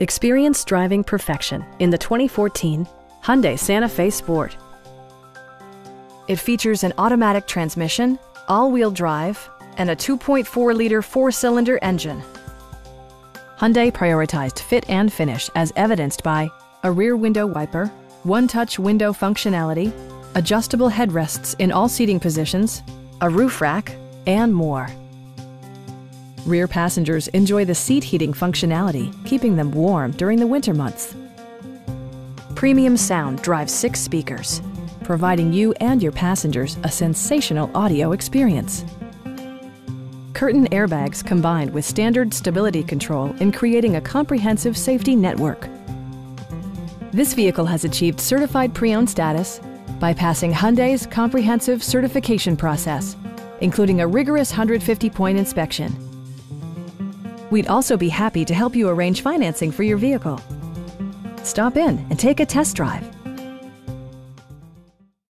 Experience driving perfection in the 2014 Hyundai Santa Fe Sport. It features an automatic transmission, all-wheel drive, and a 2.4-liter four-cylinder engine. Hyundai prioritized fit and finish as evidenced by a rear window wiper, one-touch window functionality, adjustable headrests in all seating positions, a roof rack, and more. Rear passengers enjoy the seat heating functionality, keeping them warm during the winter months. Premium sound drives six speakers, providing you and your passengers a sensational audio experience. Curtain airbags combined with standard stability control in creating a comprehensive safety network. This vehicle has achieved certified pre-owned status by passing Hyundai's comprehensive certification process, including a rigorous 150-point inspection. We'd also be happy to help you arrange financing for your vehicle. Stop in and take a test drive.